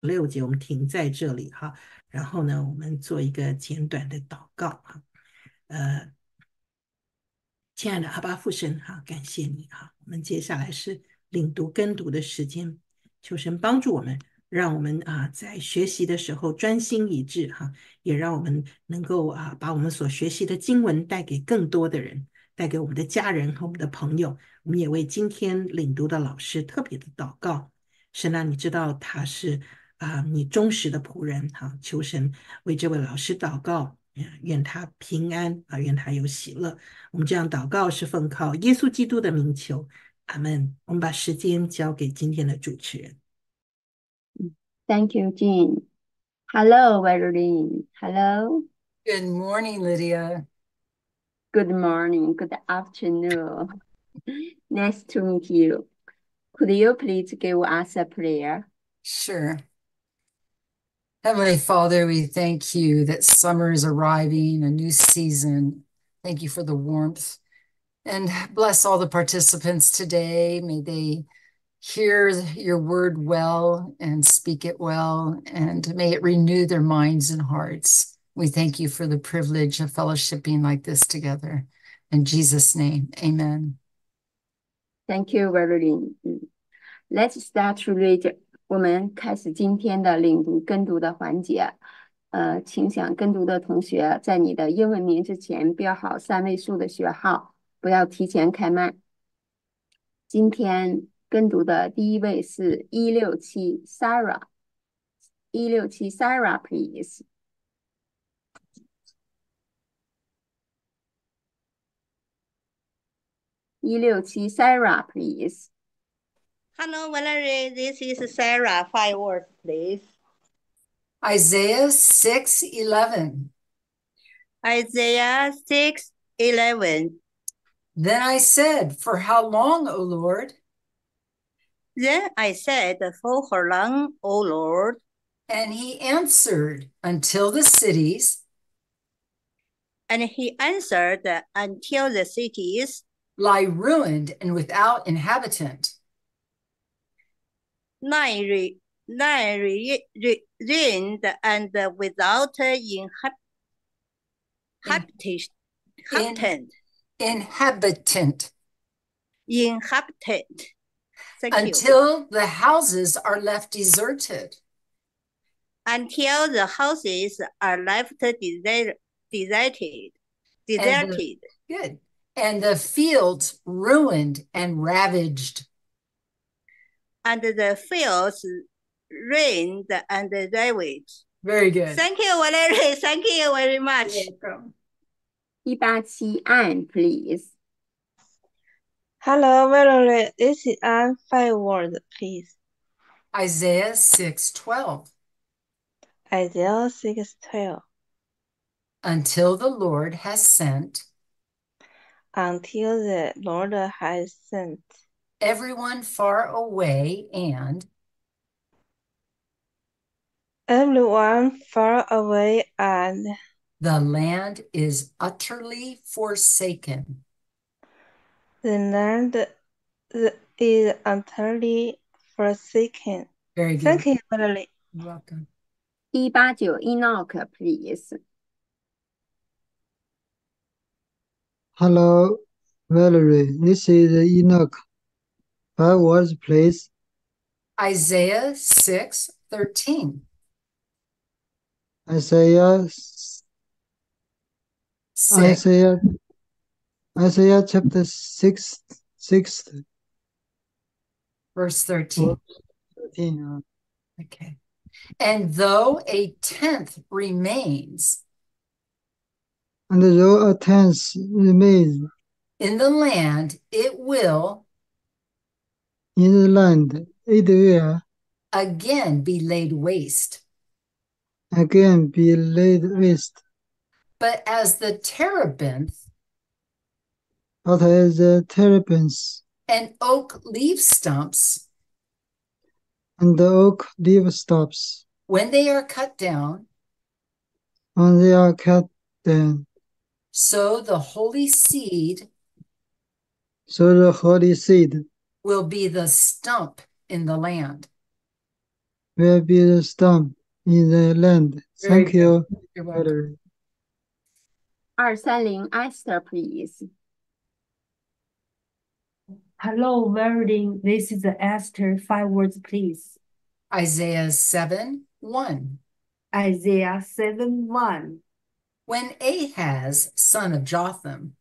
六节，我们停在这里哈。然后呢，我们做一个简短的祷告哈。呃，亲爱的阿巴父神哈，感谢你哈。我们接下来是领读跟读的时间，求神帮助我们，让我们啊在学习的时候专心一致哈，也让我们能够啊把我们所学习的经文带给更多的人，带给我们的家人和我们的朋友。我们也为今天领读的老师特别的祷告。神啊，你知道他是啊，你忠实的仆人哈，求神为这位老师祷告，愿他平安啊，愿他有喜乐。我们这样祷告是奉靠耶稣基督的名求，阿门。我们把时间交给今天的主持人。Thank you, Jean. Hello, Valerie. Hello. Good morning, Lydia. Good morning. Good afternoon. Nice to meet you. Could you please give us a prayer? Sure. Heavenly Father, we thank you that summer is arriving, a new season. Thank you for the warmth. And bless all the participants today. May they hear your word well and speak it well, and may it renew their minds and hearts. We thank you for the privilege of fellowshipping like this together. In Jesus' name, amen. Thank you, Valerie. Let's start to read. 我们开始今天的领读跟读的环节。呃，请想跟读的同学在你的英文名之前标好三位数的学号，不要提前开麦。今天跟读的第一位是一六七 Sarah，一六七 Sarah，please。一六七 Sarah，please。Hello, Valerie. This is Sarah. Five words, please. Isaiah 6 11. Isaiah 6 11. Then I said, For how long, O Lord? Then I said, For how long, O Lord? And he answered, Until the cities. And he answered, Until the cities lie ruined and without inhabitant. Re, lie re, re, and without inhab, habitation. In, inhabitant. Inhabitant. Thank Until you. the houses are left deserted. Until the houses are left desert, deserted. Deserted. The, good and the fields ruined and ravaged. And the fields ruined and ravaged. Very good. Thank you, Valerie. Thank you very much. Ibachi Anne, please. Hello, Valerie. This is Anne. Five words, please. Isaiah 6:12. Isaiah 6:12. Until the Lord has sent until the Lord has sent everyone far away and everyone far away and the land is utterly forsaken. The land is utterly forsaken. Very good. Thank you, Valerie. You're welcome. 189 please. Hello, Valerie. This is Enoch. Five words, please. Isaiah 6 13. Isaiah, Six. Isaiah, Isaiah chapter 6, 6, verse 13. 13. Okay. And though a tenth remains, and though a tenth remains in the land, it will in the land, it will again be laid waste. again be laid waste. But as the terebinth But as the terebinths and oak leaf stumps, and the oak leaf stops, when they are cut down, when they are cut down, so the holy seed. So the holy seed will be the stump in the land. will be the storm in the land. Very Thank you, You're welcome. Valerie. 二三零 Esther please. Hello, Verlin. This is Esther. Five words, please. Isaiah 7 1. Isaiah 7 1. When Ahaz, son of Jotham, Uh,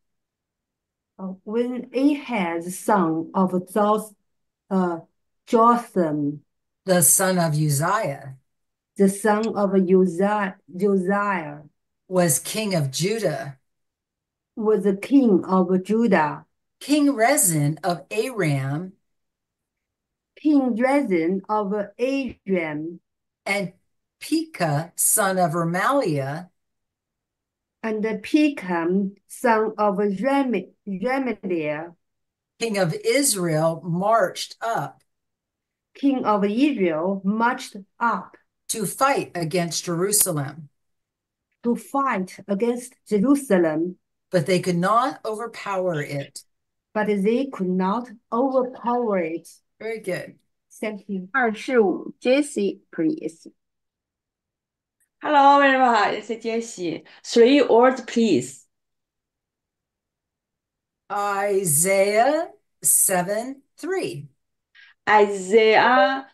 when Ahaz, son of Jos, uh, Jotham, the son of Uzziah, the son of Uzziah, Josiah, was king of Judah, was the king of Judah, King Rezin of Aram, King Rezin of Aram, and Pekah, son of Remaliah, and Pekah, son of Rem- Remaliah, king of Israel, marched up king of Israel, marched up to fight against Jerusalem, to fight against Jerusalem, but they could not overpower it. but they could not overpower it. Very good. Thank you. 二四五 Jesse please. Hello, everyone. It's Jessie. Three words, please. Isaiah 7 3. Isaiah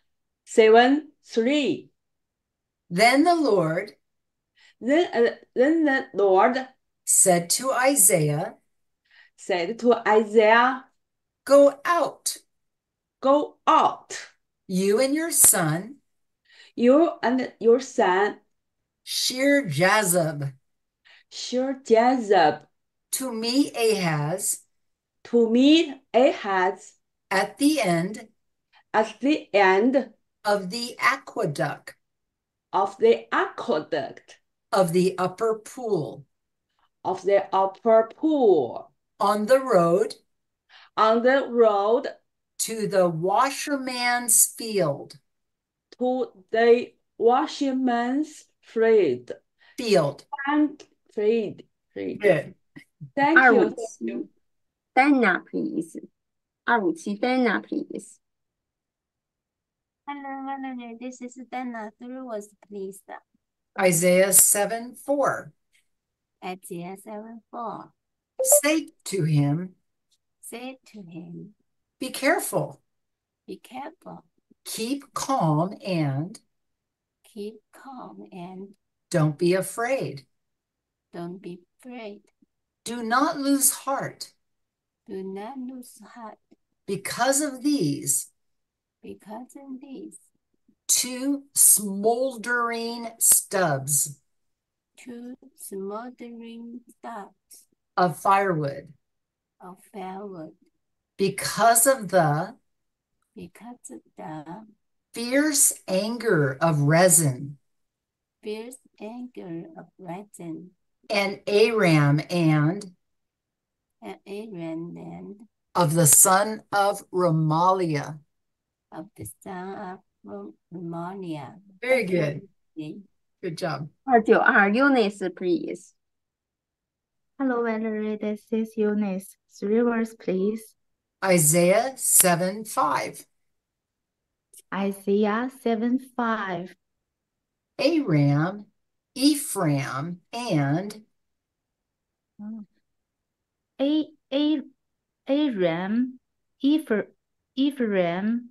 7 3. Then the Lord Then, uh, then the Lord said to Isaiah, said to Isaiah, Go out, Go out, you and your son, you and your son, Shear Jazub, Shir Jezeb, to me, Ahaz to meet Ahaz at the end at the end of the aqueduct of the aqueduct of the upper pool of the upper pool on the road on the road to the washerman's field. to the washerman's field. Field. And field. field. Good. Thank I you. would Thank you. Dana please. 二五七 Dana please. Hello, Valerie. This is Dana. Three words, please. Isaiah 7 4. Isaiah 7 4. Say to him, Say to him, Be careful, Be careful, keep calm, and keep calm, and don't be afraid. don't be afraid. Do not lose heart because of these because in these two smoldering stubs two smoldering stubs of firewood, of firewood, because of the because of the fierce anger of Rezin fierce anger of Rezin and Aram and and Aaron and of the son of Remaliah. of the son of Rom- Remaliah. Very good. Good job. 二九二 Eunice please. Hello, Valerie. This is Eunice. Three words, please. Isaiah 7 5. Isaiah 7 5. Aram, Ephraim, and A, A, Aram, Ephra, Ephraim,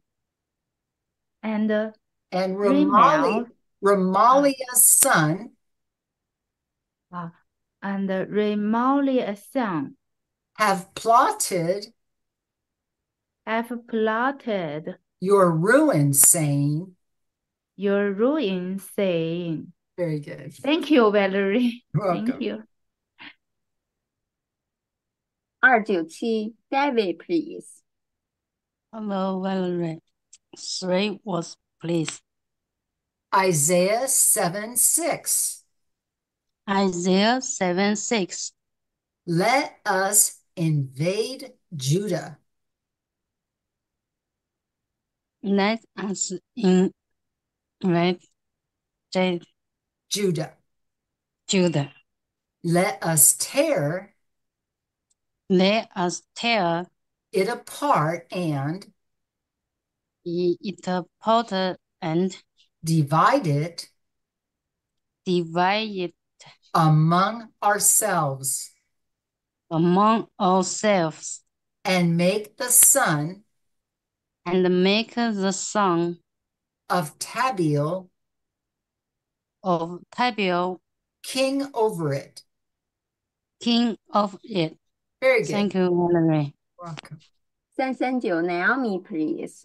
and uh, and Remaliah's son. Uh, and Remaliah son. Have plotted. Have plotted. Your ruin, saying, your ruin, saying, Very good. Thank you, Valerie. You're Thank you. 二九七 David please. Hello, Valerie. Three words, please. Isaiah 7 6. Isaiah 7 6. Let us invade Judah. Let us invade J- Judah. Judah. Let us tear let us tear it apart and it apart and divide it divide it among ourselves, among ourselves, and make the son and make the son of Tabiel of Tabiel king over it. king of it. Very good. Thank you, Valerie. Welcome. 339 Naomi, please.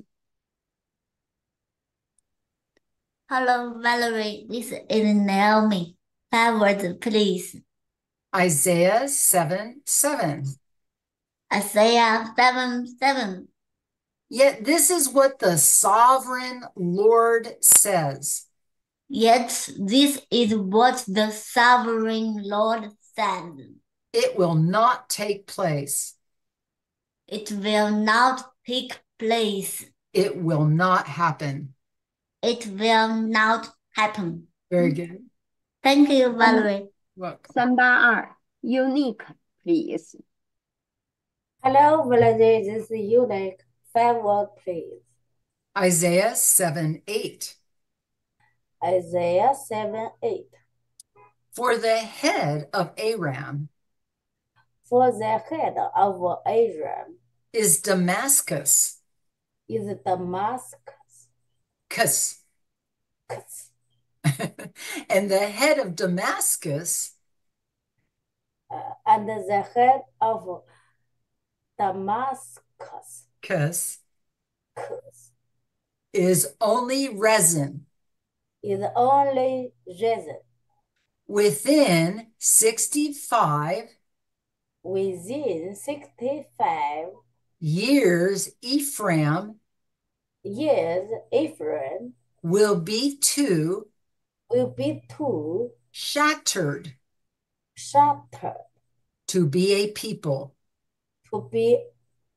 Hello, Valerie. This is Naomi. Forward, please. Isaiah 7 7. Isaiah 7 7. Yet this is what the sovereign Lord says. Yet this is what the sovereign Lord says. It will not take place. It will not take place. It will not happen. It will not happen. Very good. Thank you, Valerie. Welcome. 382, unique, please. Hello, Valerie. This is unique. Five word, please. Isaiah 7 8. Isaiah 7 8. For the head of Aram for the head of Asia. is Damascus, is Damascus, Cus. and the head of Damascus. Uh, and the head of Damascus. Cus. Is only Rezin. Is only Rezin. Within 65 within 65 years, Ephraim. Years, Ephraim. Will be too. Will be too. Shattered. Shattered. To be a people. To be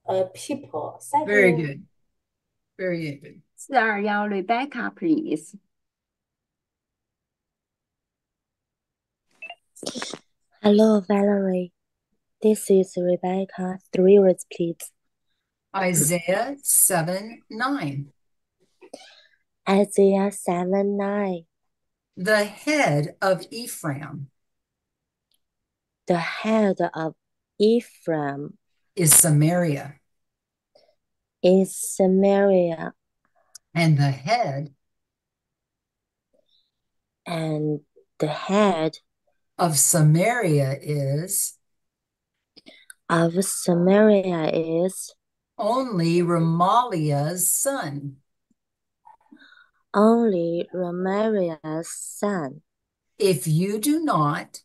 a people. Very good. Very good. 421 Rebecca, please. Hello, Valerie. This is Rebecca. Three words, please. Isaiah 7 9. Isaiah 7 9. The head of Ephraim The head of Ephraim is Samaria, is Samaria, and the head and the head of Samaria is of Samaria is only Remaliah's son. only Ramaria's son. If you do not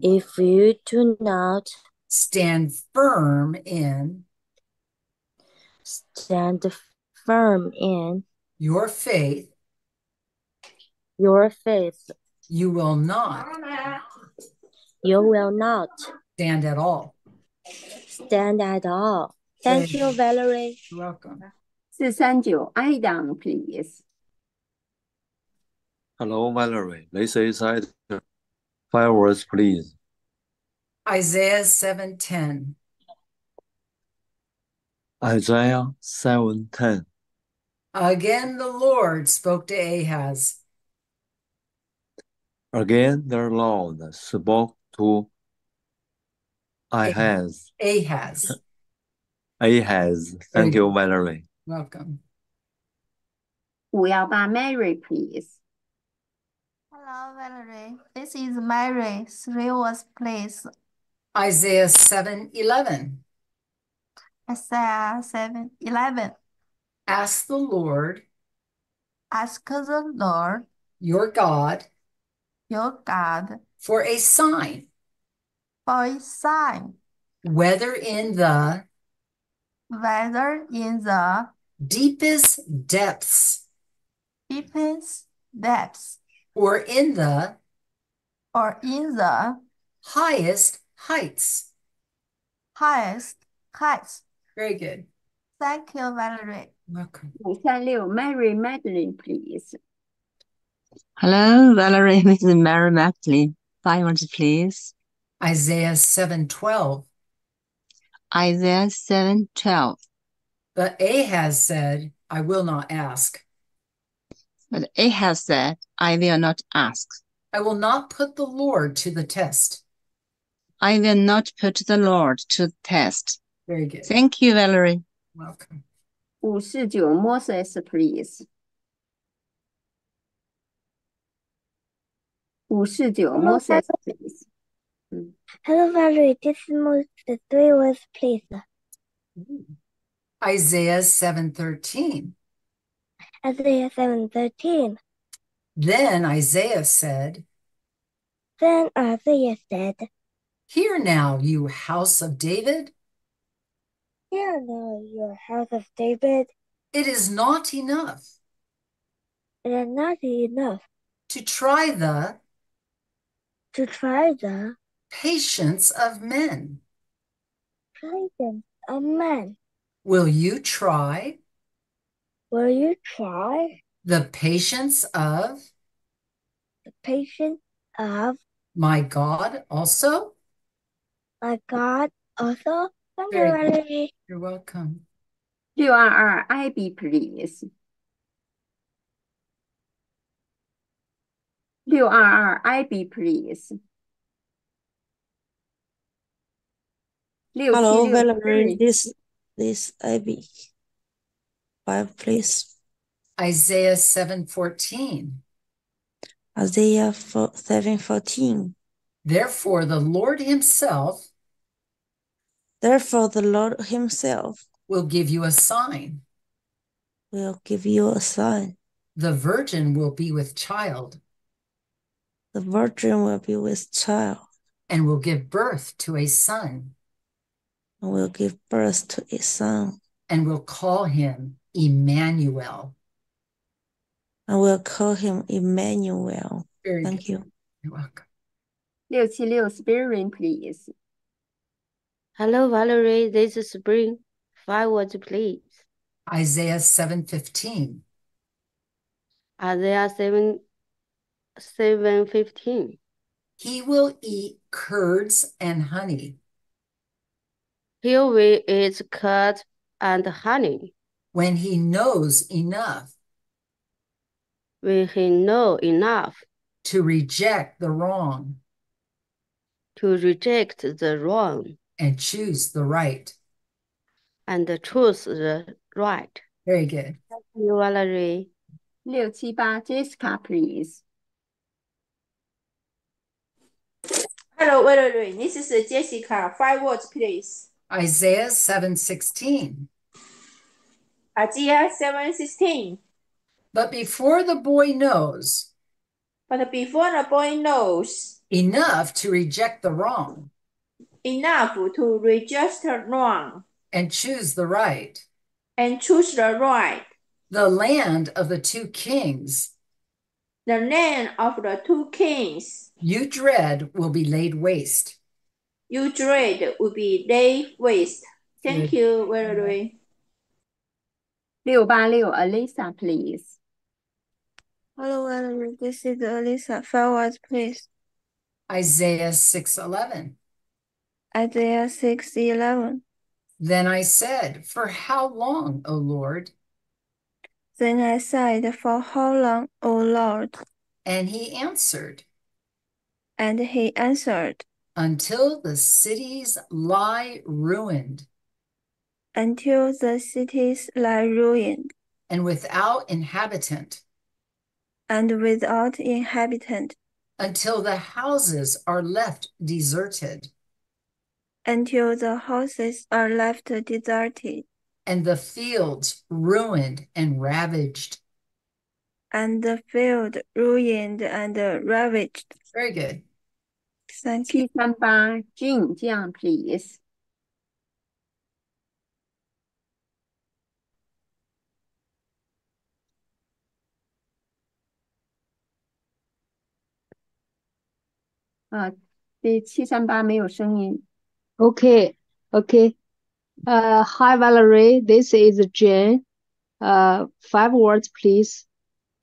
If you do not stand firm in stand firm in your faith, your faith, you will not you will not stand at all. stand at all. Thank you, Valerie. You're welcome. 四三九 Aidan please Hello, Valerie. This is Ed. Five words, please. Isaiah 7:10. Isaiah 7:10. Again the Lord spoke to Ahaz. Again, the Lord spoke to Ahaz. Ahaz. Ahaz. Thank you, Valerie. Welcome. 五幺八 Mary please Hello, Valerie. This is Mary. Three words, please. Isaiah 7:11. Isaiah 7 11. Ask the Lord, Ask the Lord your God, your God for a sign, Poison. Whether in the whether in the deepest depths. Deepest depths. Or in the or in the highest heights. Highest heights. Very good. Thank you valerie. Welcome. Thank you mary magdalene please. Hello valerie. This is mary magdalene five minutes please. Isaiah 7:12. Isaiah 7:12. But Ahaz said, I will not ask. But Ahaz said, I will not ask. I will not put the Lord to the test. I will not put the Lord to the test. Very good. Thank you, Valerie. Welcome. 59 Moses, please. 59 Moses, please. 嗯 Hello, Valerie. This is the Three words, please. Isaiah 7:13. Isaiah 7:13. Then Isaiah said, Then Isaiah said, Hear now, you house of David, Hear now, your house of David. it is not enough It is not enough to try the to try the patience of men. patience of man. Will you try Will you try the patience of the patience of my God also? my God also? Thank you, Very good. Valerie. You're welcome. 六二二 Ivy please。六二二 Ivy please。 Hello, Valerie, this this Abby. Five, please. Isaiah seven fourteen. Isaiah seven fourteen. Therefore, the Lord Himself. Therefore, the Lord Himself will give you a sign. Will give you a sign. The virgin will be with child. The virgin will be with child. And will give birth to a son and will give birth to a son and will call him Emmanuel. and will call him Emmanuel. Very Thank good. you. You're welcome. 六七六 Spirit please。 Hello, Valerie. This is Spring. Five words, please. Isaiah 7:15. Isaiah seven, seven fifteen. He will eat curds and honey Here we eat curd and honey. when he knows enough When he know enough to reject the wrong to reject the wrong and choose the right. and choose the right. Very good. Thank you, Valerie. 六七八 Jessica please。 Hello, Valerie. This is Jessica. Five words, please. Isaiah 7:16. Isaiah 7:16. But before the boy knows But before the boy knows enough to reject the wrong enough to reject the wrong and choose the right, and choose the right, the land of the two kings the land of the two kings you dread will be laid waste. you dread will be laid waste. Thank Good. you, Valerie. 六八六 Alisa please。 Hello, Valerie. This is Elisa. Five words, please. Isaiah 6:11. Isaiah six eleven. Then I said, For how long, O Lord? Then I said, For how long, O Lord? And he answered, And he answered, until the cities lie ruined Until the cities lie ruined and without inhabitant, and without inhabitant, until the houses are left deserted, until the houses are left deserted, and the fields ruined and ravaged. and the field ruined and ravaged. Very good. Thank you. 七三八 Jean 这样 please。啊，这七三八没有声音。 Okay, okay. Uh, hi Valerie, this is Jane. Uh, five words, please.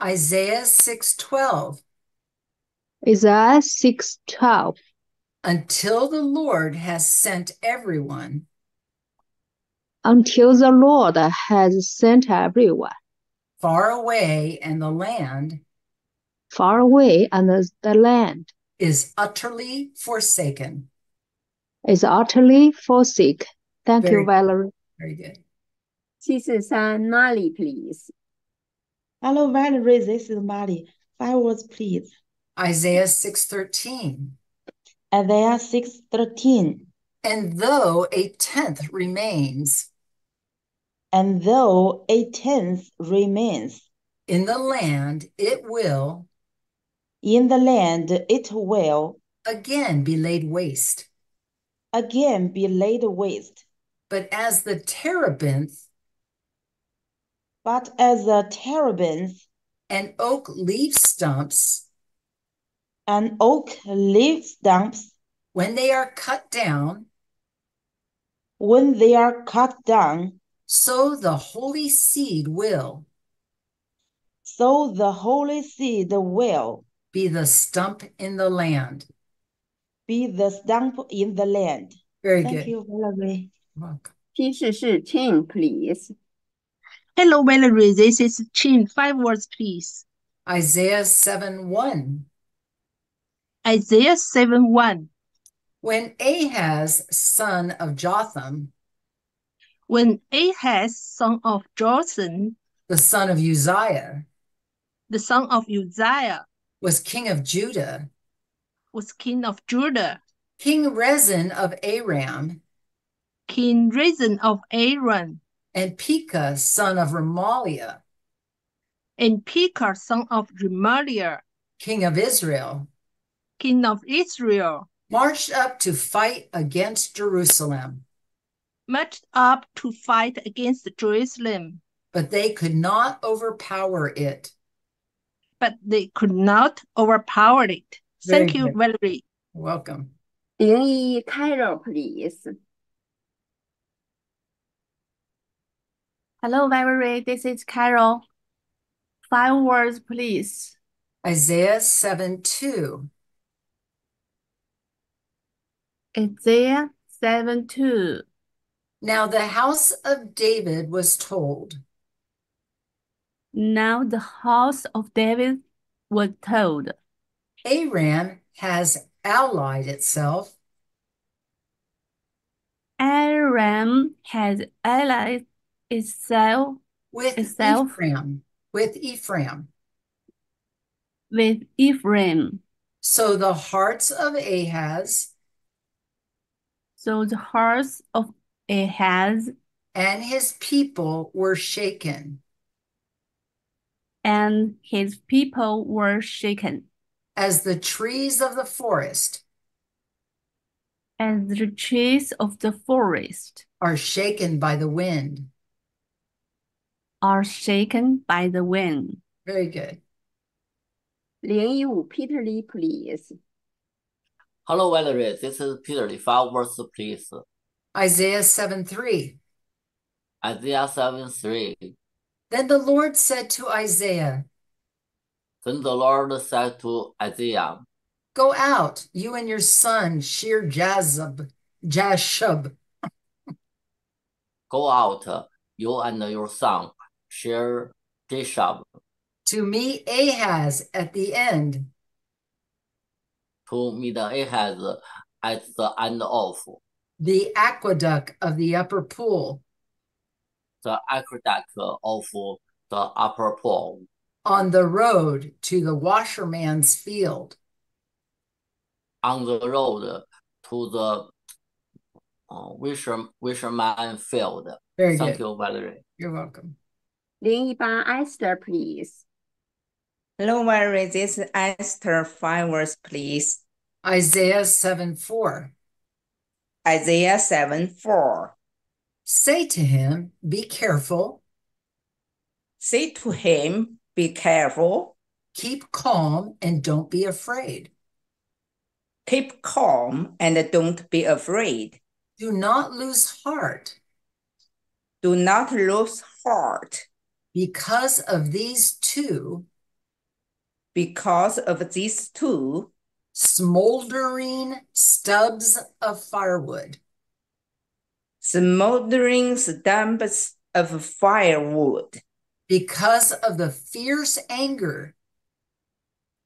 Isaiah 6:12. Isaiah 6 12. Until the Lord has sent everyone. Until the Lord has sent everyone. Far away and the land. Far away and the land. Is utterly forsaken. Is utterly forsaken. Thank very, you, Valerie. Very good. Jesus uh, and Molly, please. Hello, Valerie. This is Molly. Five words, please. Isaiah 6:13. Isaiah 6:13. And though a tenth remains And though a tenth remains in the land, it will in the land, it will again be laid waste. again be laid waste. But as the terebinth But as the terebinth and oak leaf stumps, and oak leaf stumps, when they are cut down, when they are cut down, so the holy seed will so the holy seed will be the stump in the land. be the stump in the land. Very Thank good. you, Valerie. Welcome. 七四四，Chin please。 Hello, Valerie. This is Chin. Five words, please. Isaiah 7 1. Isaiah 7 1. When Ahaz, son of Jotham, When Ahaz, son of Jotham, the son of Uzziah, the son of Uzziah, was king of Judah, was king of Judah, King Rezin of Aram, King Rezin of Aram, and Pekah, son of Remaliah, and Pekah, son of Remaliah, king of Israel, king of Israel, marched up to fight against Jerusalem, marched up to fight against Jerusalem, but they could not overpower it. but they could not overpower it. Very Thank you, good. Valerie. Welcome. 零一，Carol please。Hello, Valerie. This is Carol. Five words, please. Isaiah 7 2. Isaiah 7 2. Now the house of David was told, Now the house of David was told, Aram has allied itself Aram has allied itself with Itself. Ephraim, with Ephraim. with Ephraim. So the hearts of Ahaz So the hearts of Ahaz and his people were shaken and his people were shaken, as the trees of the forest and the trees of the forest are shaken by the wind. are shaken by the wind. Very good. 零一五，Peter Lee please。 Hello, Valerie. This is Peter. Five words, please. Isaiah 7 3. Isaiah 7 3. Then the Lord said to Isaiah, Then the Lord said to Isaiah, Go out, you and your son, Shear Jazub, Jashub, Go out, you and your son, share Jashub. to meet Ahaz at the end, to Middle Ahaz at the end of the aqueduct of the upper pool. The aqueduct of the upper pool. On the road to the washerman's field. On the road to the uh, Wisher, field. Very Thank good. you, Valerie. You're welcome. Esther, please. Hello, Valerie. This is Esther. Five words, please. Isaiah 7 4. Isaiah 7 4. Say to him, Be careful, Say to him, Be careful, keep calm, and don't be afraid. keep calm, and don't be afraid. Do not lose heart Do not lose heart because of these two because of these two smoldering stubs of firewood. smoldering stumps of firewood. because of the fierce anger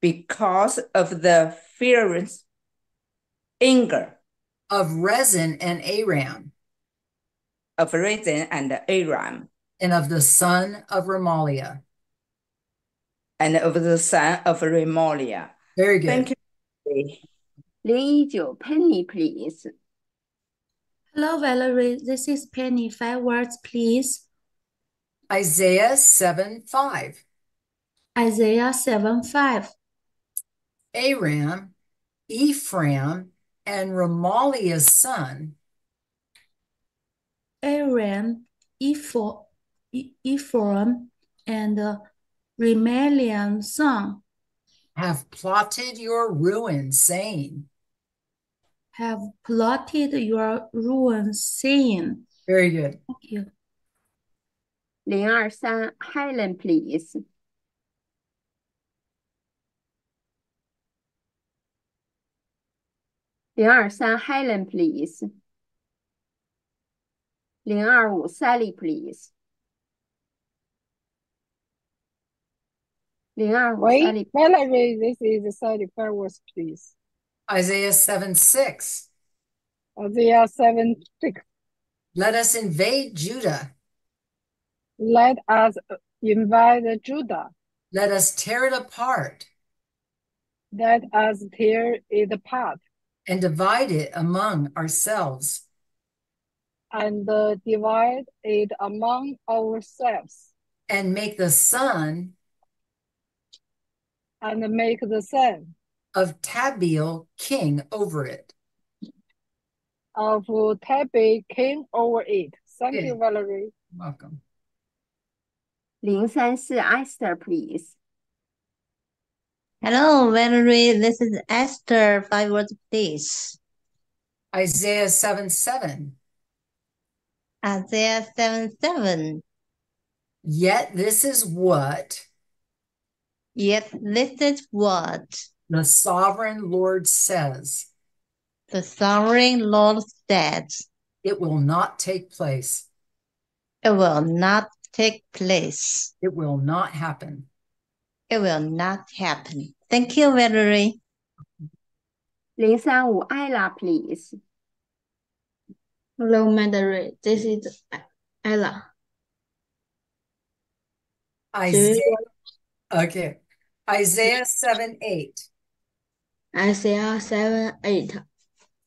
because of the fierce anger of Rezin and Aram of Rezin and Aram and of the son of Remaliah and of the son of Remolia. Very good. Thank you. 019 Penny, please. Hello, Valerie. This is Penny. Five words, please. Isaiah 7 5. Isaiah 7 5. Aram, Ephraim, and Remaliah's son. Aram, Ephor, Ephraim, and uh, Remelian song. Have plotted your ruin, saying. Have plotted your ruin, saying. Very good. Thank you. 023, Helen, please. Helen, please. 025, Sally, please. Wait. Paraphrase this is the side first, please. Isaiah 7 6. Isaiah 7 6. Let us invade Judah. Let us invade Judah. Let us tear it apart. Let us tear it apart. And divide it among ourselves. And uh, divide it among ourselves. And make the sun and make the son of Tabeel king over it. of Tabe king over it. Thank you, Okay. Valerie. Welcome. 零三四 Esther please。 Hello, Valerie. This is Esther. Five words, please. Isaiah 7 7. Isaiah 7 7. Yet this is what Yet this is what the sovereign Lord says the sovereign Lord says. it will not take place, It will not take place. it will not happen. It will not happen. Thank you, Valerie. 零三五 Ella please。 Hello, Mandarin. This is Ella. Isaiah, okay. Isaiah 7 8. Isaiah 7 8.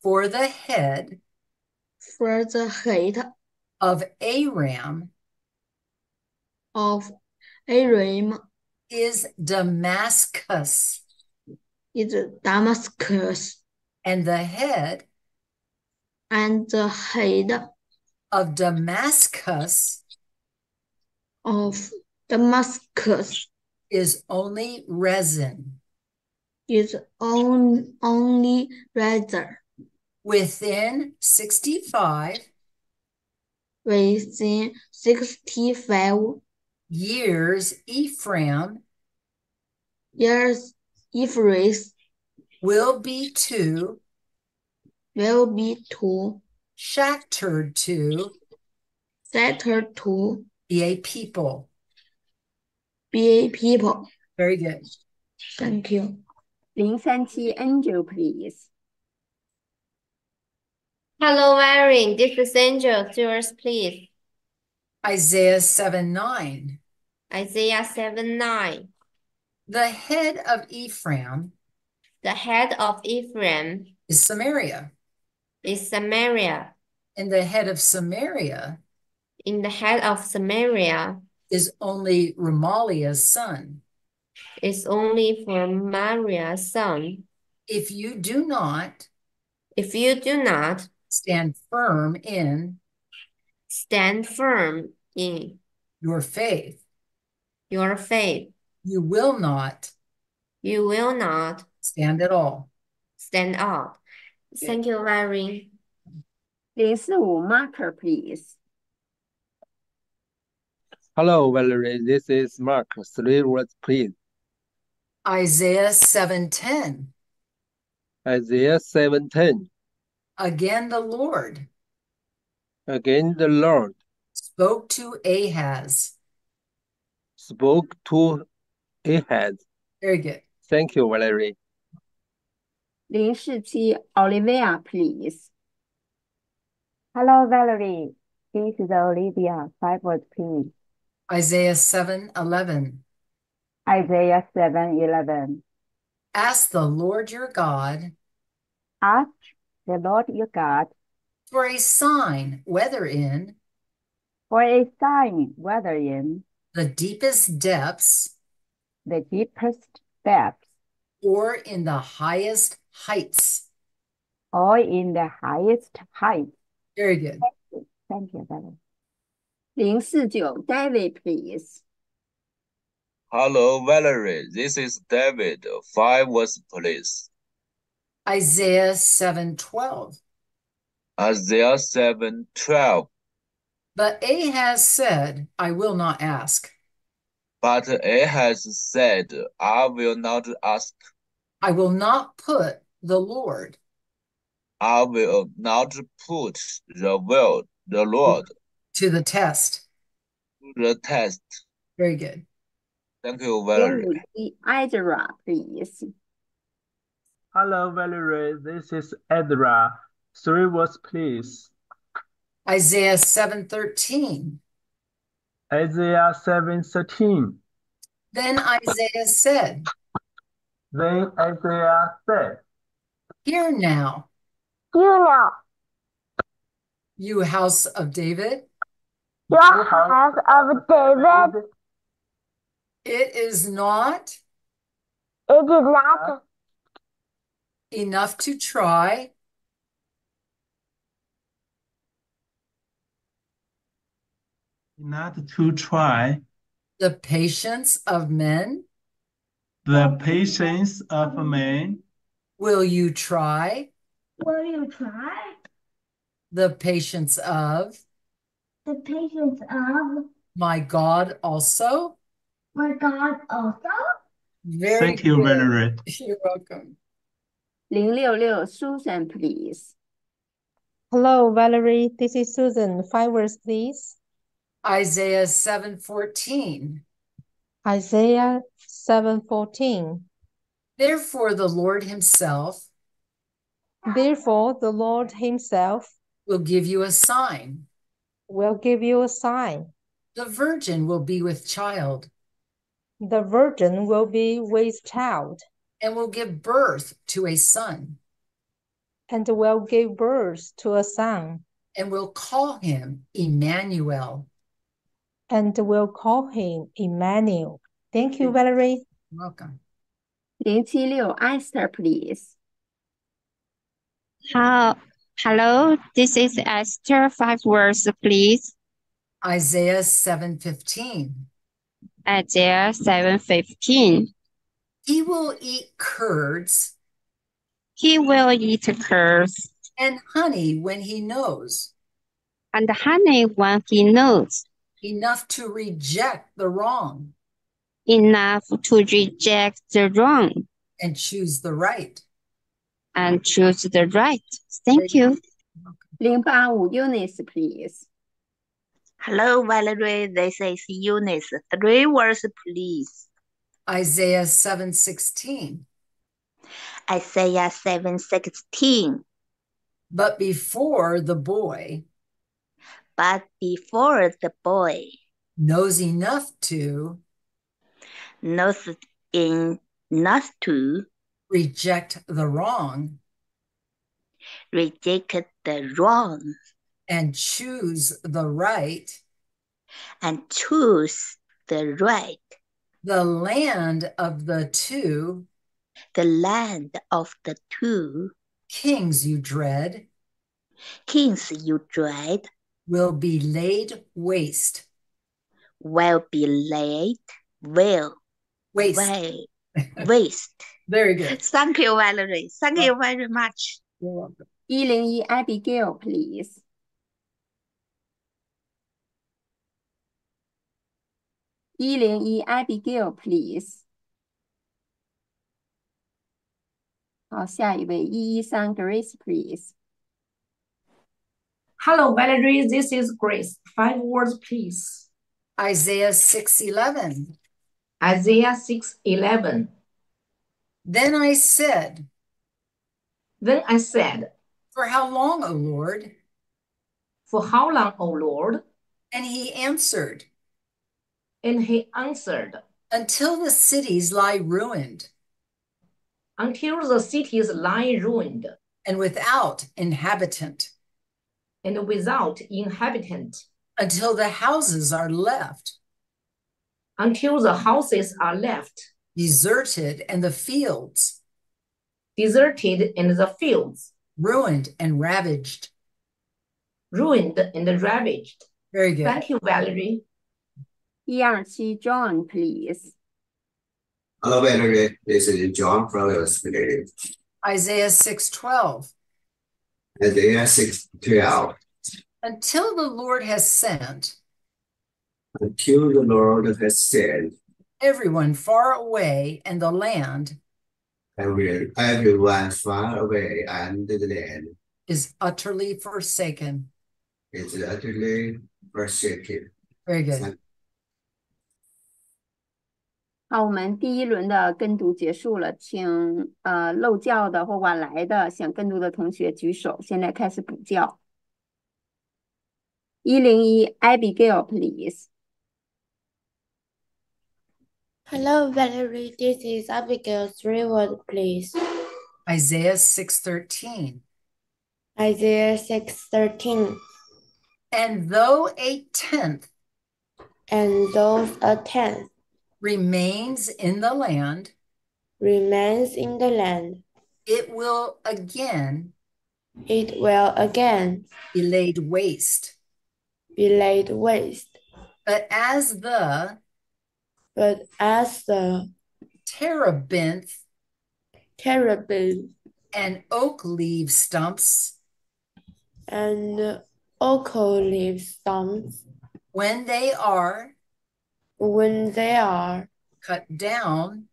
For the head For the head of Aram of Aram is Damascus, is Damascus, and the head and the head of Damascus of Damascus is only Rezin is on, only rather within 65 within 65 years. Ephraim years Ephraim will be to, will be to shattered to, Shattered to be a people. B A people. Very good. Thank you. 037 Angel, please. Hello, Mary. This is Angel. Yours, please. Isaiah 7 9. Isaiah 7 9. The head of Ephraim. The head of Ephraim. Is Samaria. Is Samaria. And the head of Samaria. In the head of Samaria is only Remaliah's son. It's only for Maria's son. If you do not, if you do not stand firm in, stand firm in your faith, your faith, you will not, you will not stand at all. Stand out. Thank you, Larry. 零四五 marker please. Hello, Valerie. This is Mark. Three words, please. Isaiah 7:10. Isaiah 7:10. Again the Lord Again, the Lord spoke to Ahaz, spoke to Ahaz. Very good. Thank you, Valerie. 零四七 Olivia please Hello Valerie this is Olivia five words please Isaiah 7:11. Isaiah seven eleven Ask the Lord your God Ask the Lord your God for a sign, whether in for a sign whether in the deepest depths the deepest depths or in the highest heights. or in the highest height. Very good. Thank you, Valerie. 零四九 David please Hello, Valerie. This is David. Five words, please. Isaiah 7:12. Isaiah 7 12. But Ahaz said, I will not ask. But Ahaz said, I will not ask. I will not put the Lord I will not put the will, the Lord to the test. The test. Very good. Thank you, Valerie. The Ezra, please. Hello, Valerie. This is Ezra. Three words, please. Isaiah 7.13. Isaiah 7.13. Then Isaiah said. Then Isaiah said. Hear now. Hear now. You house of David your house of David, it is not it is not enough. to try. Not to try. The patience of men. the patience of man. Will you try? Will you try? The patience of the patience of my God also. My God also. Very Thank you, Valerie. You're welcome. 066, Susan, please. Hello, Valerie. This is Susan. Five words, please. Isaiah 7.14. Isaiah 7.14. Therefore, the Lord himself. Therefore, the Lord himself. Will give you a sign will give you a sign. The virgin will be with child The virgin will be with child and will give birth to a son and will give birth to a son and will call him Emmanuel. and will call him Emmanuel. Thank you, Valerie. Welcome. 零七六 Esther please How, Hello, this is Esther. Five words, please. Isaiah 7:15. Isaiah seven fifteen. He will eat curds He will eat curds and honey when he knows and honey when he knows enough to reject the wrong enough to reject the wrong and choose the right and choose the right. Thank you. Limbawu, Eunice, please. Hello, Valerie. This is Eunice. Three words, please. Isaiah 7.16. Isaiah 7.16. But before the boy. But before the boy. Knows enough to. Knows enough to reject the wrong reject the wrong and choose the right, and choose the right, the land of the two the land of the two kings you dread kings you dread will be laid waste. will be laid will Waste. wa- waste. Very good. Thank you, Valerie. Thank you very much. You're welcome. 一零一 Abigail please 一零一 Abigail please 好，下一位一一三 Grace please Hello, Valerie. This is Grace. Five words, please. Isaiah 6:11. Isaiah 6:11. Then I said, Then I said, For how long, O Lord? For how long, O Lord? And he answered, And he answered, Until the cities lie ruined. Until the cities lie ruined. And without inhabitant, and without inhabitant, until the houses are left. Until the houses are left deserted and the fields. Deserted and the fields. Ruined and ravaged. Ruined and ravaged. Very good. Thank you, Valerie. ERC John, please. Hello, Valerie. This is John from Australia. Isaiah 6.12. Isaiah 6.12. Until the Lord has sent. Until the Lord has sent everyone far away and the land every, everyone far away and the land is utterly forsaken. is utterly forsaken. Very good. 好，我们第一轮的跟读结束了，请呃漏教的或晚来的想跟读的同学举手，现在开始补教。一零一，Abigail please。 Hello, Valerie. This is Abigail. Three words, please. Isaiah 6:13. Isaiah six thirteen. And though a tenth And though a tenth remains in the land, remains in the land, it will again it will again be laid waste. be laid waste. But as the But as the terebinth terebinth and oak leaf stumps, and oak leaf stumps, when they are when they are cut down,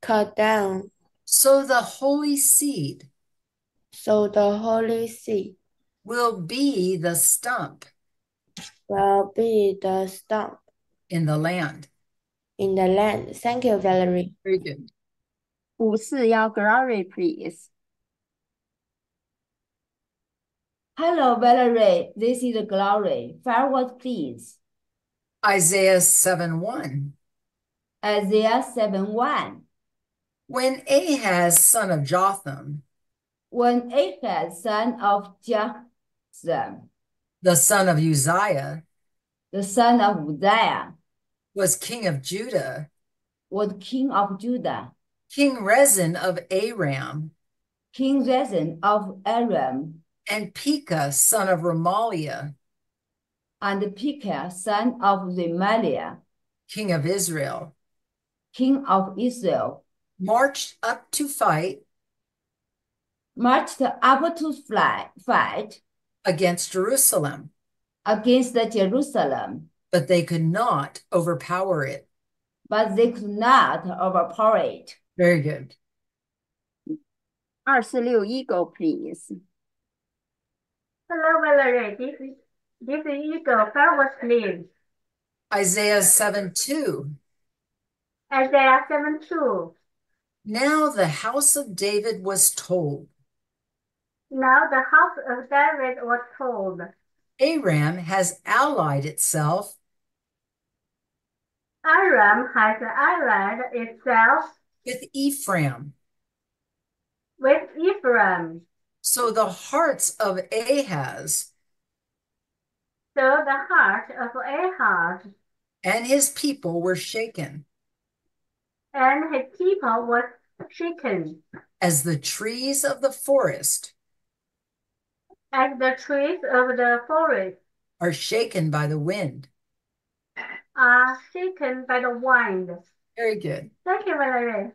cut down, so the holy seed so the holy seed will be the stump will be the stump in the land in the land. Thank you, Valerie. Very good. 五四幺，Glory please。 Hello, Valerie. This is Glory. Five words, please. Isaiah 7 1. Isaiah 7 1. When Ahaz, son of Jotham, When Ahaz, son of Jotham, the son of Uzziah, the son of Uzziah, was king of Judah, was king of Judah, King Rezin of Aram, King Rezin of Aram, and Pekah, son of Remaliah, and Pekah, son of Remaliah, king of Israel, king of Israel, marched up to fight marched up to fly, fight against Jerusalem, against the Jerusalem, but they could not overpower it. But they could not overpower it. Very good. 246 ego, please. Hello, Valerie. This is, this is ego. First, please. Isaiah 7 2. Isaiah 7 2. Now the house of David was told. Now the house of David was told. Aram has allied itself Aram has allied itself with Ephraim. with Ephraim. So the hearts of Ahaz So the heart of Ahaz and his people were shaken and his people was shaken, as the trees of the forest as the trees of the forest are shaken by the wind are shaken by the wind. Very good. Thank you, Valerie.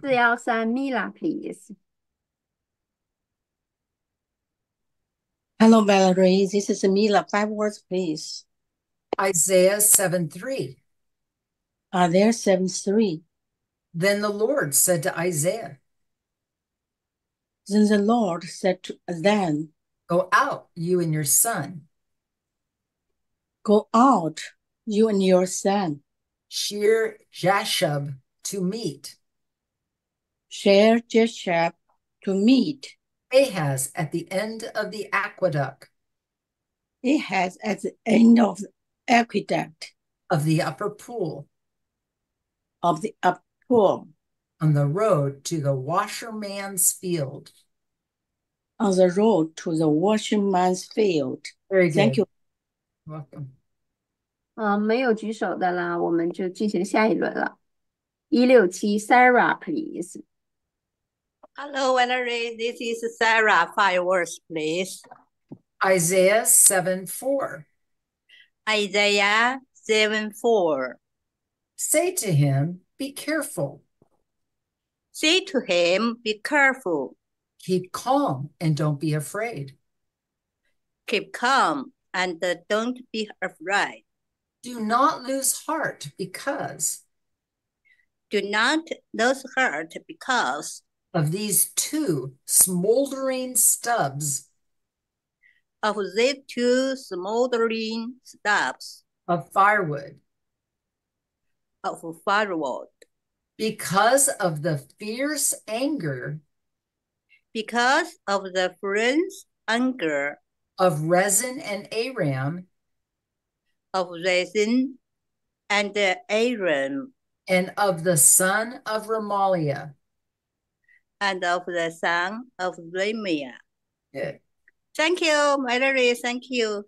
四幺三，Mila please。 Hello, Valerie. This is Mila. Five words, please. Isaiah 7 3. Are there seven three? Then the Lord said to Isaiah, Then the Lord said to them, Go out, you and your son, Go out, you and your son, Shear Jashub to meet. Share Jeshab to meet. Ahaz at the end of the aqueduct It has at the end of the aqueduct of the upper pool of the upper pool on the road to the washerman's field. on the road to the washerman's field. Very good. Thank you. Welcome. 嗯，没有举手的啦，我们就进行下一轮了。一六七，Sarah，please。 Hello, Valerie. This is Sarah. Five words, please. Isaiah 7 4. Isaiah 7 4. Say to him, Be careful, Say to him, Be careful, keep calm, and don't be afraid. keep calm, and don't be afraid. Do not lose heart because Do not lose heart because of these two smoldering stubs. of these two smoldering stubs. Of firewood, of firewood, because of the fierce anger. Because of the friend's anger. Of Rezin and Aram of Rezin and Aaron, And of the son of Remaliah, And of the son of Ramia. Yeah. Thank you, Mallory. Thank you.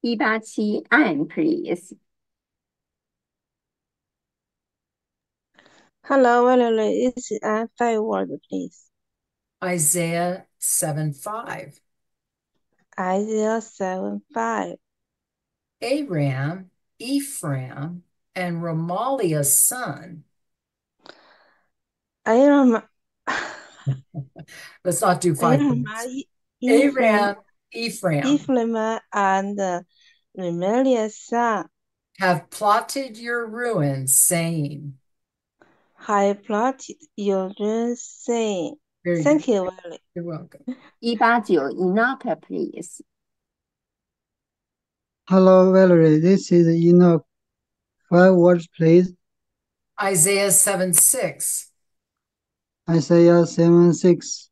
187 please. Hello, Valerie. It's a five word, please. Isaiah 7 5. Isaiah 7 5. Aram, Ephraim, and Remaliah's son. Aram. Let's not do five. Aram, Ephraim, Ephraim, Ephraim and uh, son have plotted your ruin, saying, "I plotted your ruin, saying, Thank you, Very Thank you, Willie. You're welcome. 189, please. Hello, Valerie. This is Enoch. Five words, please. Isaiah 7 6. Isaiah 7 6.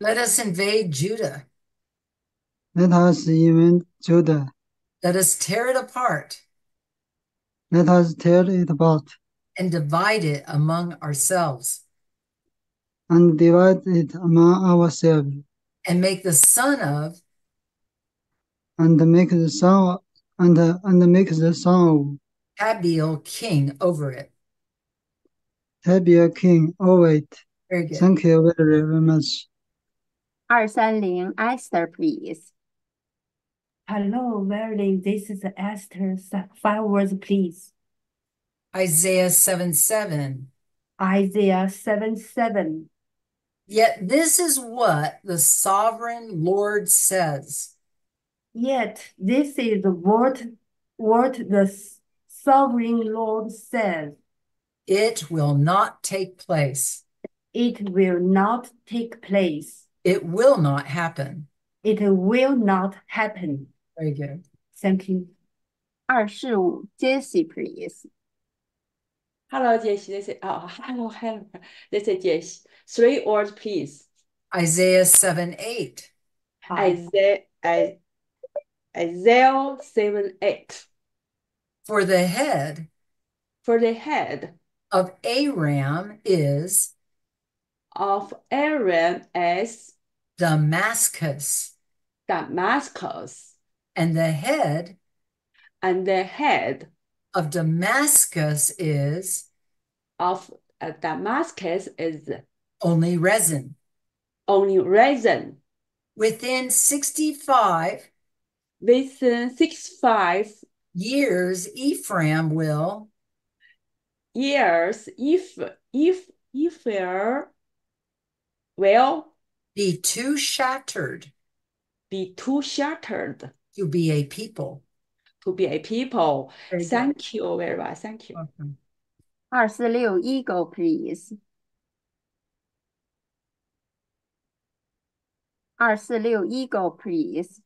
Let us invade Judah. Let us invade Judah. Let us tear it apart Let us tear it apart and divide it among ourselves and divide it among ourselves and make the son of and make the son and uh, and make the sound Tabeel King over it. Tabeel King over it. Thank you very, very much. 二三零，Esther, please. Hello, Verlin. This is Esther. Five words, please. Isaiah 7 7. Isaiah 7 7. Yet this is what the sovereign Lord says. Yet this is what, what the s- sovereign Lord says. It will not take place. It will not take place. It will not happen. It will not happen. Very good. Thank you. 二四五，Jessie，please。 Hello, Jessie. This is, oh, hello, hello. This is Jessie. Three words, please. Isaiah 7 8. Isaiah, 7 8. For the head For the head of Aram is of Aaron is Damascus, Damascus, and the head and the head of Damascus is of uh, Damascus is only Rezin. only Rezin. Within 65 this uh, six five. Years Ephraim will. Years if if if there will be too shattered. be too shattered. To be a people. To be a people. Very thank good. you very much. Thank you. Welcome. 246 ego please. 246 ego please.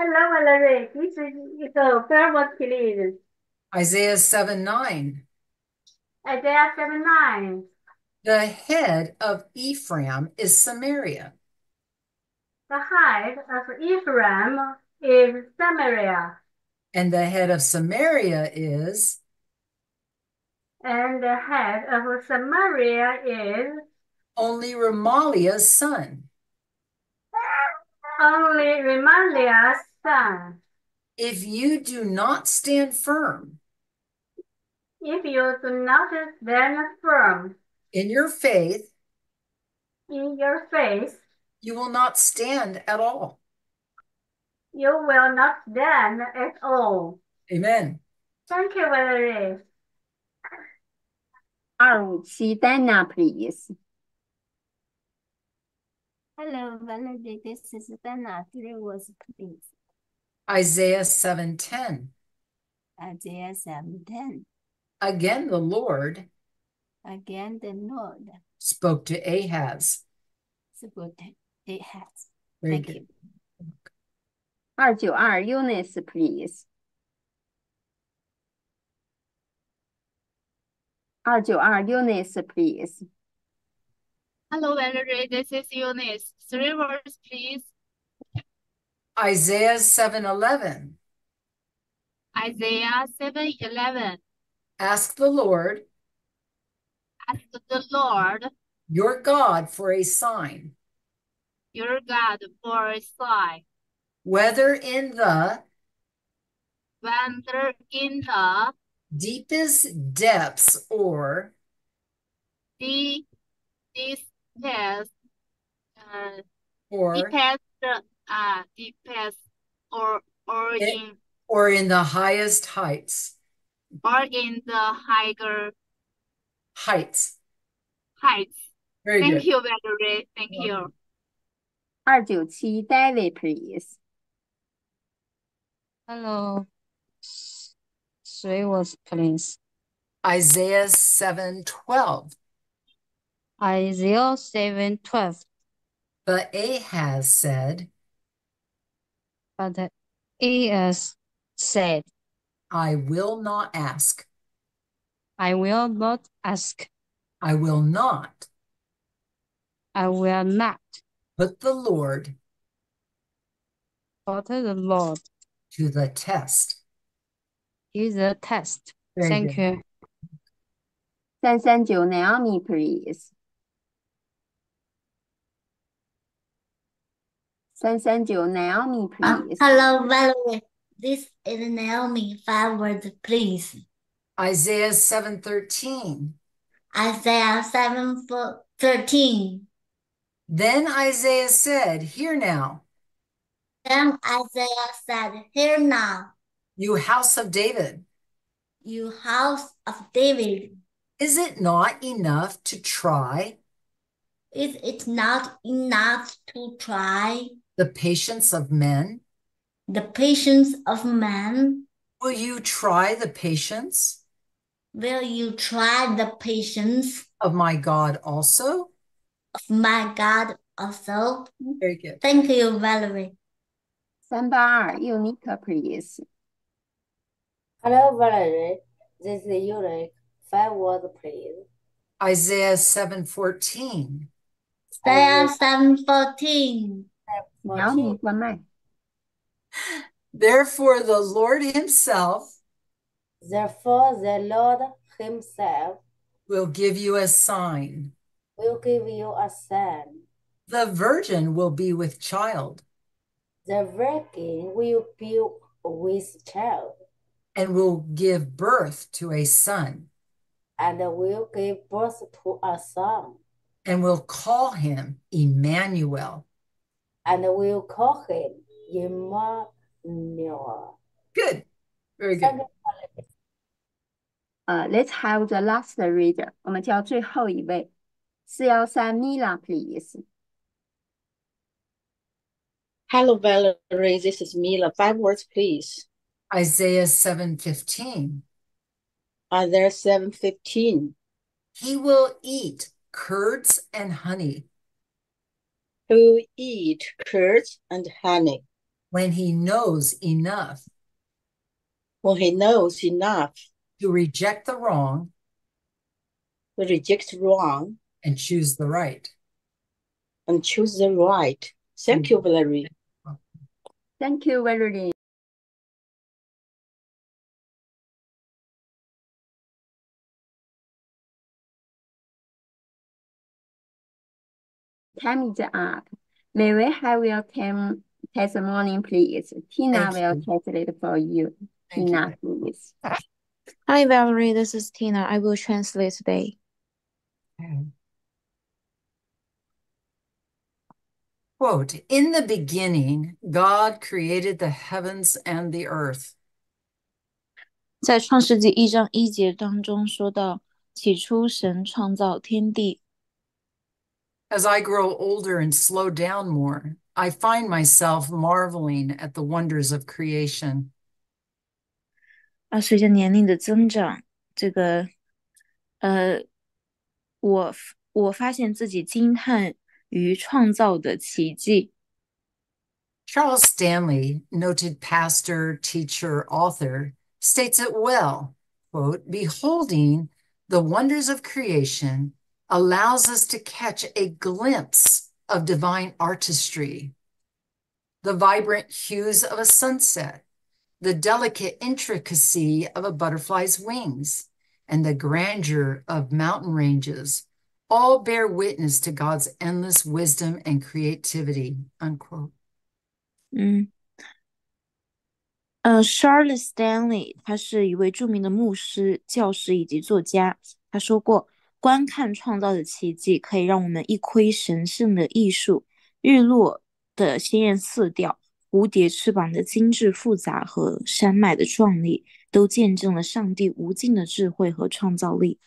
Hello, Valerie. This is Eagle. Five words, please. Isaiah 7 9. Isaiah 7 9. The head of Ephraim is Samaria, The head of Ephraim is Samaria, and the head of Samaria is and the head of Samaria is only Remaliah's son only remind us, stand. If you do not stand firm. If you do not stand firm. In your faith. In your faith. You will not stand at all. You will not stand at all. Amen. Thank you very much. Arutsidana, please. Hello, Benedictus, is Benna, Three was please. Isaiah 7.10. Isaiah 7.10. Again the Lord. Again the Lord. Spoke to Ahaz. Spoke to Ahaz. Very Thank good. you. 292 Eunice, please. 292 Eunice, please. Hello, Valerie. This is Eunice. Three words, please. Isaiah 7:11. Isaiah 7:11. Ask the Lord, Ask the Lord, your God, for a sign, your God, for a sign, whether in the whether in the deepest depths or deep, deepest, depends. Uh, or depends the uh, depends or or it, in or in the highest heights. Or in the higher heights. Heights. Very Thank good. you, Valerie. Thank yeah. you. 297 David, please. Hello. Three was please. Isaiah 7 12. Isaiah 7 12. But Ahaz said, But Ahaz said, I will not ask. I will not ask. I will not. I will not. Put the Lord. Put the Lord. To the test. To the test. Very Thank good. you. 339 Naomi, please. Send, send you Naomi, please. Uh, hello, Valerie. This is Naomi. Five words, please. Isaiah 7.13. Isaiah 7.13. Then Isaiah said, Hear now. Then Isaiah said, Hear now. You house of David. You house of David. Is it not enough to try? Is it not enough to try? the patience of men? The patience of men. Will you try the patience? Will you try the patience of my God also? Of my God also. Very good. Thank you, Valerie. Samba, Unica, please. Hello, Valerie. This is Unica. Five words, please. Isaiah 7.14. Isaiah 7.14. 14. Naomi Therefore the Lord himself Therefore, the Lord Himself will give you a sign. will give you a sign. The virgin will be with child The virgin will be with child and will give birth to a son and will give birth to a son and will call him Emmanuel and will call him Emmanuel. Good. Very good. 呃，Let's have the last reader，我们叫最后一位，四幺三，Mila please。 Hello, Valerie. This is Mila. Five words, please. Isaiah 7:15. Isaiah 7:15. He will eat curds and honey who eat curds and honey when he knows enough. when he knows enough to reject the wrong to reject wrong and choose the right. and choose the right. Thank you, mm-hmm. Valerie. Thank you, Valerie. Time is up. May we have your tem- testimony, please? Tina Thank will you. translate for you. Thank Tina, please. Hi, Valerie. This is Tina. I will translate today. Quote, in the beginning, God created the heavens and the earth. 在创世纪一章一节当中说到，起初神创造天地。 As I grow older and slow down more, I find myself marveling at the wonders of creation. 啊，随着年龄的增长，这个，呃，我我发现自己惊叹于创造的奇迹。 Charles Stanley, noted pastor, teacher, author, states it well. Quote, beholding the wonders of creation allows us to catch a glimpse of divine artistry. The vibrant hues of a sunset, the delicate intricacy of a butterfly's wings, and the grandeur of mountain ranges all bear witness to God's endless wisdom and creativity. Unquote. 嗯，呃，Charles Stanley，他是一位着名的牧师、教师以及作家。他说过， 观看创造的奇迹，可以让我们一窥神圣的艺术。日落的鲜艳色调，蝴蝶翅膀的精致复杂和山脉的壮丽，都见证了上帝无尽的智慧和创造力。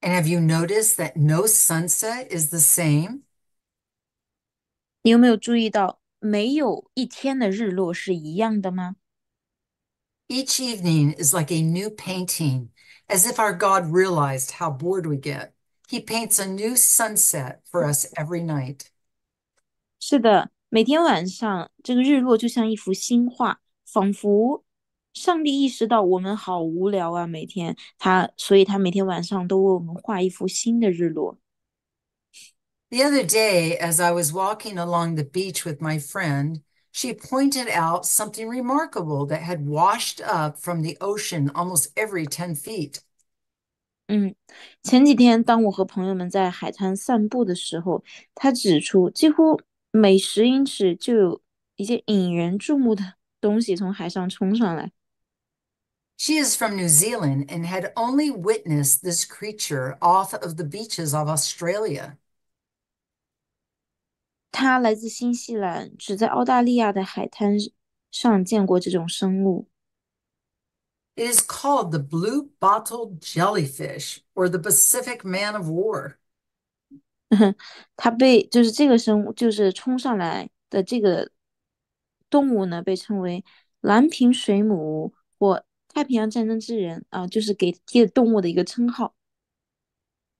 And have you noticed that no sunset is the same? 你有没有注意到，没有一天的日落是一样的吗？ Each evening is like a new painting, as if our God realized how bored we get. He paints a new sunset for us every night. 是的，每天晚上这个日落就像一幅新画，仿佛上帝意识到我们好无聊啊，每天他，所以他每天晚上都为我们画一幅新的日落。 The other day, as I was walking along the beach with my friend, she pointed out something remarkable that had washed up from the ocean almost every 10 feet. 嗯，前几天当我和朋友们在海滩散步的时候，他指出，几乎每十英尺就有一件引人注目的东西从海上冲上来。 She is from New Zealand and had only witnessed this creature off of the beaches of Australia. 他来自新西兰，只在澳大利亚的海滩上见过这种生物。It is called the blue bottled jellyfish or the Pacific man of war. 它被就是这个生物，就是冲上来的这个动物呢，被称为蓝瓶水母或太平洋战争之人啊，就是给这个动物的一个称号。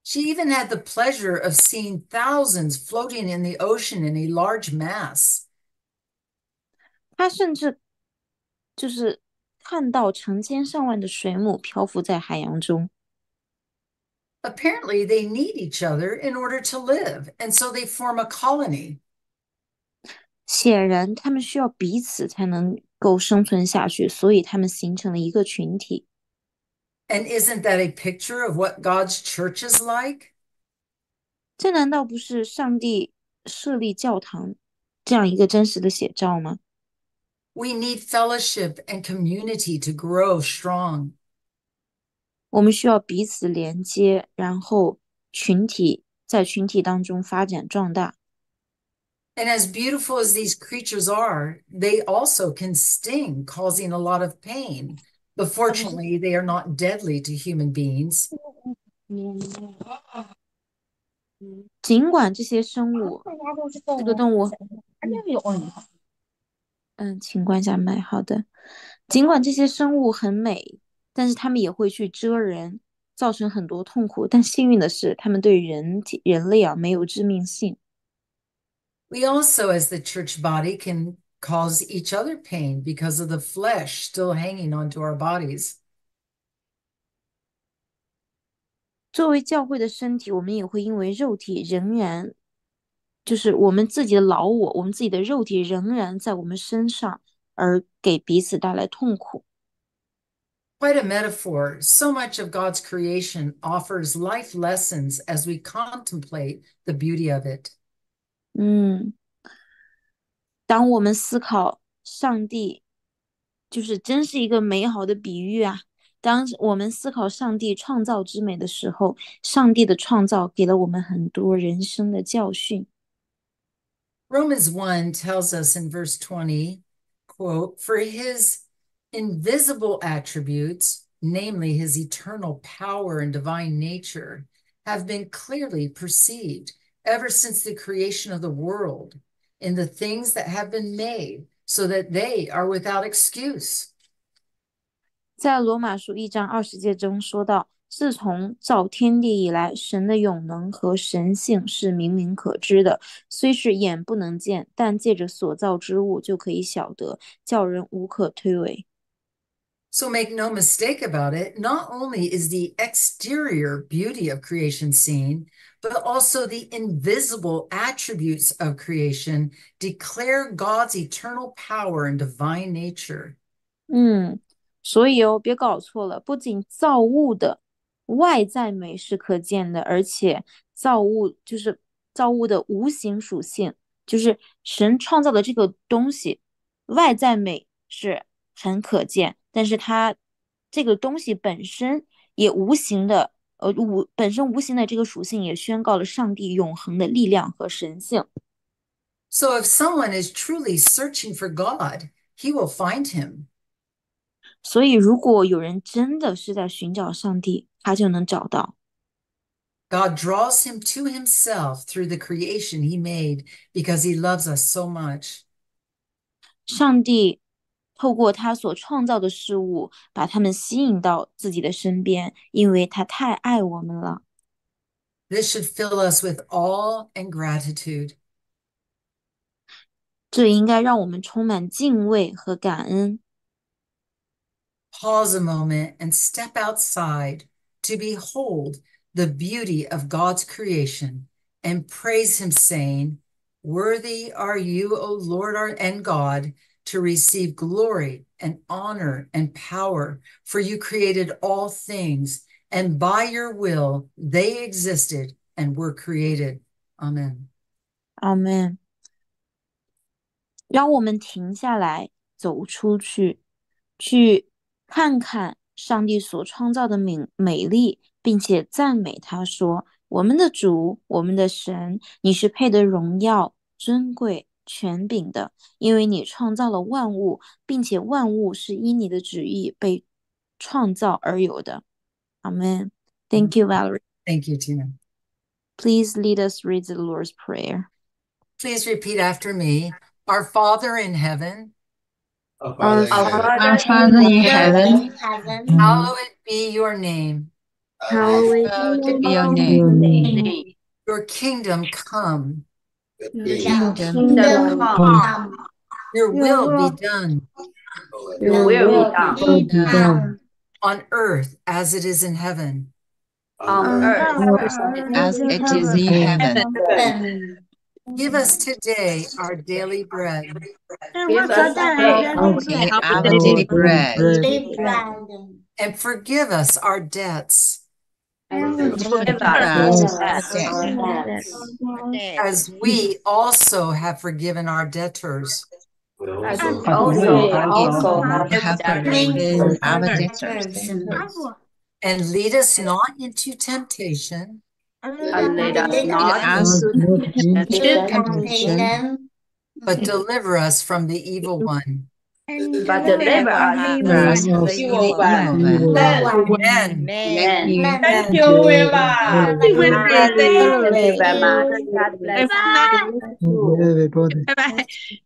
She even had the pleasure of seeing thousands floating in the ocean in a large mass. 他甚至就是看到成千上万的水母漂浮在海洋中。 Apparently, they need each other in order to live, and so they form a colony. 显然，他们需要彼此才能够生存下去，所以他们形成了一个群体。 And isn't that a picture of what God's church is like? 这难道不是上帝设立教堂这样一个真实的写照吗？ We need fellowship and community to grow strong. 我们需要彼此连接，然后群体在群体当中发展壮大。 And as beautiful as these creatures are, they also can sting, causing a lot of pain. But fortunately, they are not deadly to human beings. 尽管这些生物，这个动物，嗯，请关一下麦。好的，尽管这些生物很美，但是它们也会去蛰人，造成很多痛苦。但幸运的是，它们对人体人类啊没有致命性。 We also, as the church body, can cause each other pain because of the flesh still hanging onto our bodies. 作为教会的身体，我们也会因为肉体仍然，就是我们自己的老我，我们自己的肉体仍然在我们身上，而给彼此带来痛苦。 Quite a metaphor. So much of God's creation offers life lessons as we contemplate the beauty of it. 嗯， 当我们思考上帝，就是真是一个美好的比喻啊。当我们思考上帝创造之美的时候，上帝的创造给了我们很多人生的教训。 Romans 1 tells us in verse 20, quote, for his invisible attributes, namely his eternal power and divine nature, have been clearly perceived ever since the creation of the world in the things that have been made, so that they are without excuse. 在罗马书一章二十节中说到，自从造天地以来，神的永能和神性是明明可知的，虽是眼不能见，但借着所造之物就可以晓得，叫人无可推诿。 So make no mistake about it, not only is the exterior beauty of creation seen, but also the invisible attributes of creation declare God's eternal power and divine nature. 嗯，所以哦，别搞错了，不仅造物的外在美是可见的，而且造物就是造物的无形属性，就是神创造的这个东西，外在美是 很可见，但是它这个东西本身也无形的，呃，无本身无形的这个属性也宣告了上帝永恒的力量和神性。 So if someone is truly searching for God, he will find him. 所以，如果有人真的是在寻找上帝，他就能找到。 God draws him to himself through the creation he made because he loves us so much. 上帝 透过他所创造的事物，把他们吸引到自己的身边，因为他太爱我们了。 This should fill us with awe and gratitude. 这应该让我们充满敬畏和感恩。 Pause a moment and step outside to behold the beauty of God's creation and praise him, saying, Worthy are you, O Lord our, and God, to receive glory and honor and power, for you created all things, and by your will they existed and were created. Amen. 阿门。让我们停下来，走出去，去看看上帝所创造的美美丽，并且赞美他说：“我们的主，我们的神，你是配得荣耀、尊贵、 权柄的，因为你创造了万物，并且万物是因你的旨意被创造而有的。”阿门。Thank you, Valerie. Thank you, Tina. Please lead us read the Lord's Prayer. Please repeat after me. Our Father in heaven, Our Our Father in Our heaven, Father in heaven, hallowed be your name. hallowed be your name. Your kingdom come. your Your kingdom, kingdom. Come. Your will be done. Your will be done. on earth as it is in heaven. on earth. as it is in heaven. Give us today our daily bread. Give us today our daily bread. And forgive us our debts as we also have forgiven our debtors. as we also also have have forgiven our our debtors. And lead us not into temptation, And lead us not into temptation, but deliver us from the evil one. But deliver us from the evil one. Amen. Amen. Thank you very much. Thank you very much. God bless you. everybody. Bye bye.